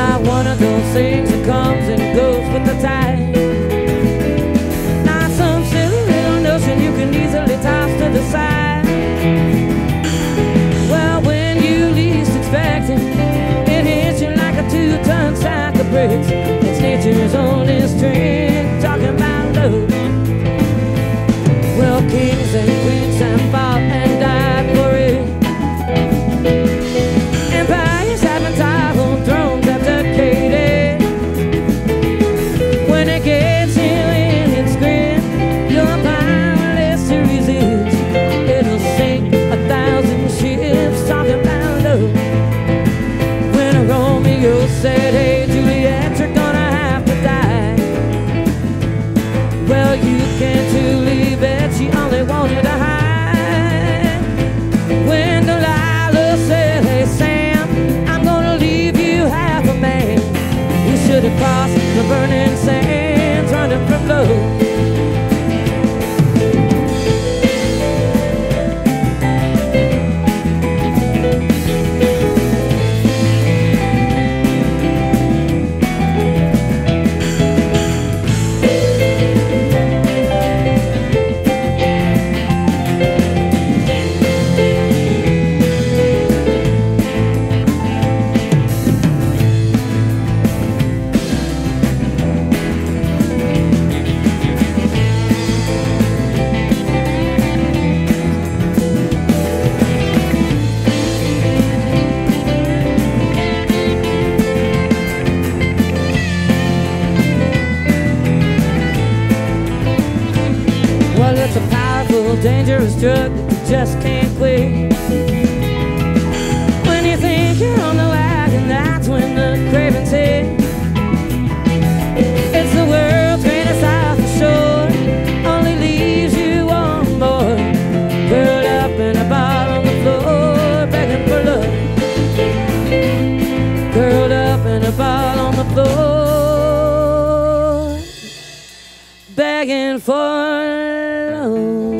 not one of those things that comes and goes with the tide. Not some silly little notion you can easily toss to the side. Well, when you least expect it, it hits you like a two-ton sack of bricks. Across the burning sands, running from love. It's a powerful, dangerous drug that you just can't quit. for love.